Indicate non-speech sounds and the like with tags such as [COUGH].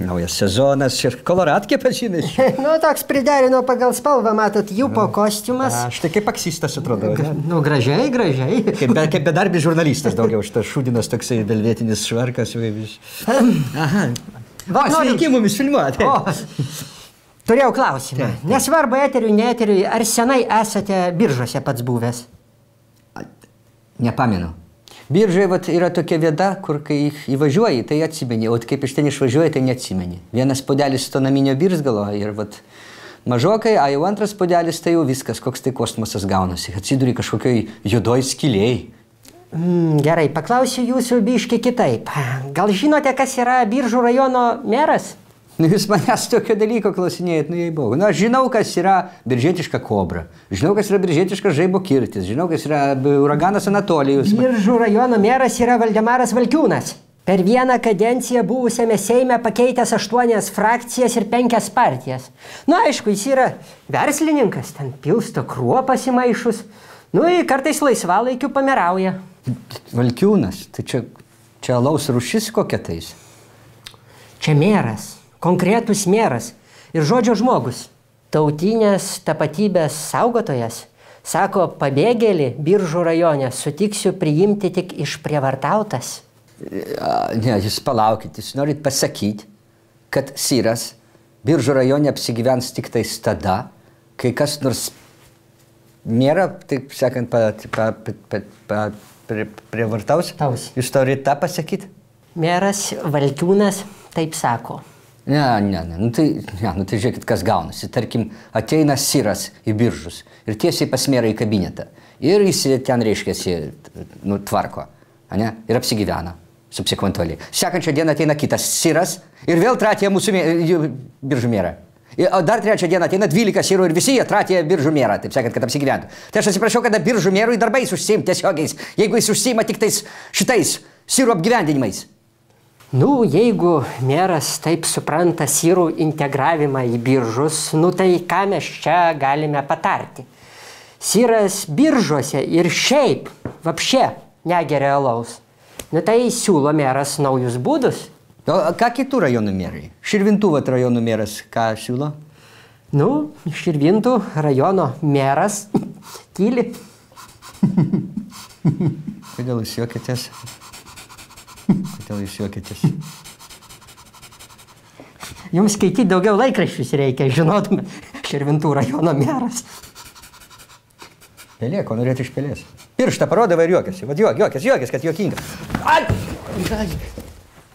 Naujas sezonas ir koloratkė pažinai. [LAUGHS] nu, toks priderino pagal spalvą, matot, jų po kostiumas. Aš tai kaip aksistas atrodo. Gra- Nu, gražiai, gražiai. Kaip, be, kaip bedarbis žurnalistas daugiau, šitas šūdinas toksai belvietinis švarkas. vis- Aha. Va, noriu- sveiki mumis filmuoti. Turėjau klausimą. Nesvarbu, eteriui, ne eteriui, ar senai esate biržose pats buvęs? Nepamenu. Biržai vat, yra tokia vieta, kur kai įvažiuoji, tai atsimeni, o kaip iš ten išvažiuoji, tai neatsimeni. Vienas podelis to naminio biržgalo ir vat, mažokai, o jau antras podelis, tai jau viskas, koks tai kosmosas gaunasi. Atsiduri kažkokioj juodoj skiliai. Mm, gerai, paklausiu jūsų biški kitaip. Gal žinote, kas yra biržų rajono meras? Nu, jūs manęs tokio dalyko klausinėjat, nu jei buvo. Nu, aš žinau, kas yra biržėtiška kobra. Žinau, kas yra biržėtiška žaibo kirtis. Žinau, kas yra uraganas Anatolijus. Biržų rajono meras yra Valdemaras Valkiūnas. Per vieną kadenciją buvusiame Seime pakeitęs aštuonias frakcijas ir penkias partijas. Na, aišku, jis yra verslininkas, ten pilsto kruopas į maišus. Nu, kartais laisvalaikiu pamerauja. Valkiūnas, tai čia, čia alaus rušis kokia tais. Čia meras, konkretus meras ir žodžio žmogus. Tautinės tapatybės saugotojas. Sako, pabėgėlį biržų rajone sutiksiu priimti tik išprievartautas. Ne, jūs palaukit, jūs norit pasakyti, kad Syras biržų rajone apsigyvens tik tais tada, kai kas nors nėra, taip sakant, pa, pa, pa, pa, prie, prievartaus. Taus. Jūs norit tą pasakyti? Meras Valkiūnas taip sako. Ne, ne, ne, nu tai, ne, nu tai žiūrėkit, kas gaunasi. Tarkim, ateina Syras į biržus ir tiesiai pas merą į kabinetą. Ir jis ten, reiškia, nu, tvarko, ane, ir apsigyvena su psichvantoliai. Sekančią dieną ateina kitas Syras ir vėl tratė mūsų biržų merą. Ir- O dar trečią dieną ateina 12 sirų ir visi jie tratė biržų merą, taip sakant, kad apsigyventų. Tai aš atsiprašau, kada biržų merui darbais užsiim tiesiogiais, jeigu jis užsima tik tais šitais sirų apgyvendinimais. Nu, jeigu meras taip supranta sirų integravimą į biržus, nu tai ką mes čia galime patarti? Siras biržuose ir šiaip, vapšė, negeria alaus. Nu tai siūlo meras naujus būdus. O ką kitų rajonų merai? Širvintuvat rajonų meras ką siūlo? Nu, Širvintų rajono meras [LAUGHS] tyli. Kodėl jūs juokitės? Kodėl jūs juokitės? Jums skaityti daugiau laikraščius reikia, žinotume, Širvintų rajono meras. Pelė, ko norėtų iš pelės? Pirštą parodavo ir juokėsi. Vad juok, juokės, juokės, kad juokinga. Ai! Ai!